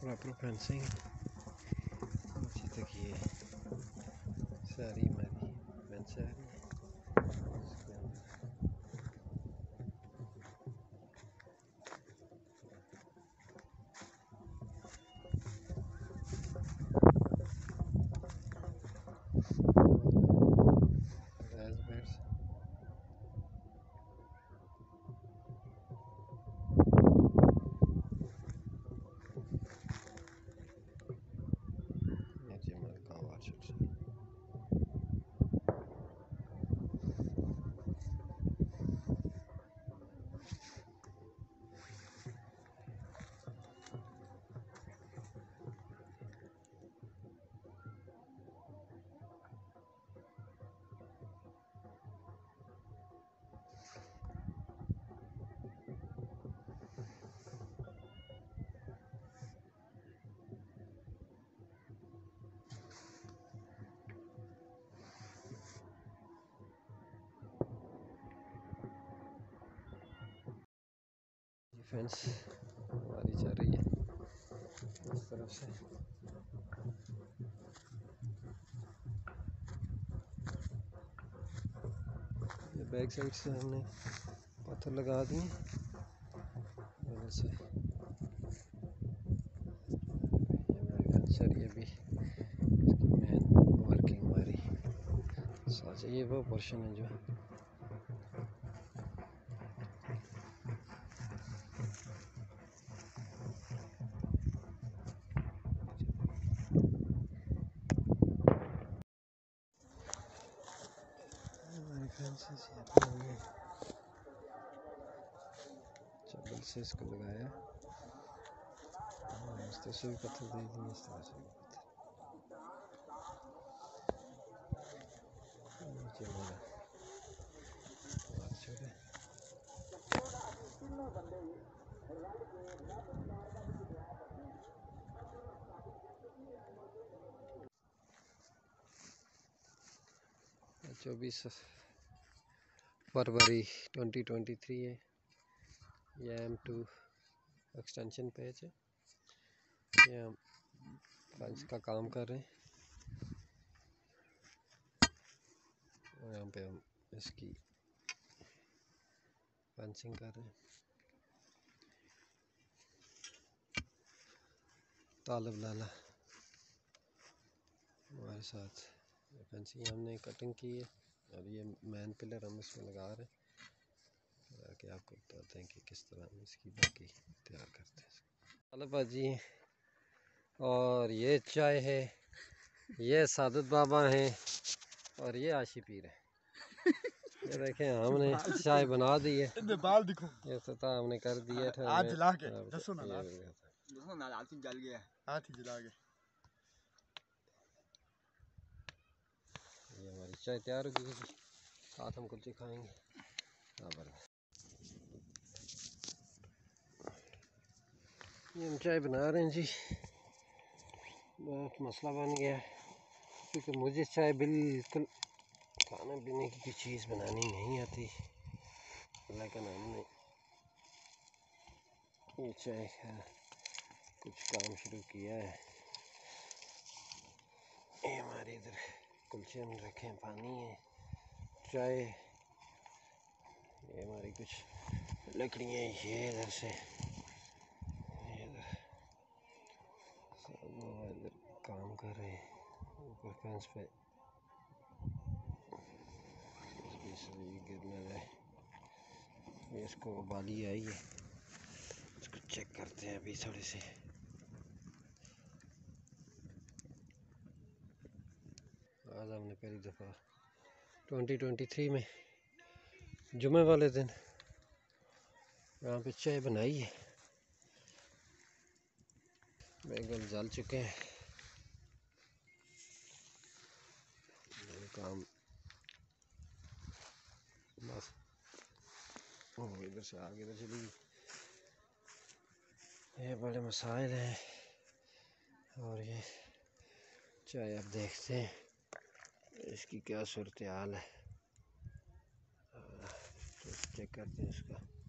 Proper fencing अच्छी तक ये सारी हमारी फेंस है। फेंस हमारी चल रही है। इस तरफ़ से। ये बैक साइड से हमने पत्थर लगा दिए। इधर से। ये भी इसकी हमारी। ये वो पोर्शन है जो हमारी फैंसेस यहाँ पे हमने चबल से इसको लगाया। भी पत्थर दे से। भी पत्थर नीचे हमारा छोड़े चौबीस फरवरी 2023 है। ये एम टू एक्सटेंशन पेज है ये हम फेंस का काम कर रहे हैं। और यहाँ पे हम इसकी फेंसिंग कर रहे हैं। तालब लाला, हमारे साथ फेंसिंग हमने कटिंग की है। और ये मैन पिलर हम इसमें लगा रहे हैं। लगा के आपको बताते हैं कि किस तरह हम इसकी बाकी तैयार करते हैं। हेलो भाजी और ये चाय है ये सादत बाबा हैं और ये आशी पीर है। ये देखें हमने चाय बना दी है। बाल दिखो। ये सता हमने कर दिया था आज जला के, दसो ना। हो गया था। देखो ना लालची जल गया। हाथ ही जला के ये हमारी चाय तैयार हो गई जी। साथ हम कुल्चे खाएँगे। हाँ ये हम चाय बना रहे हैं जी। बहुत मसला बन गया क्योंकि मुझे चाय बिल्कुल खाने पीने की कोई चीज़ बनानी नहीं आती। लेकिन हमने ये चाय का कुछ काम शुरू किया है। ये हमारे इधर कुलचे हम रखे हैं, पानी है, चाय, ये हमारी कुछ लकड़ियाँ ये इधर से इधर काम कर रहे हैं, ऊपर फेंस पे। इसकी सभी गिर न जाए ये इसको उबाली आई है। इसको चेक करते हैं अभी थोड़ी सी। आज हमने पहली दफ़ा 2023 में जुमे वाले दिन यहाँ पे चाय बनाई है। बैगन जल चुके हैं। काम बस इधर से आगे इधर चली ये बड़े मसाइल हैं और ये चाय आप देखते हैं। इसकी क्या सूरत हाल है? तो चेक करते हैं इसको?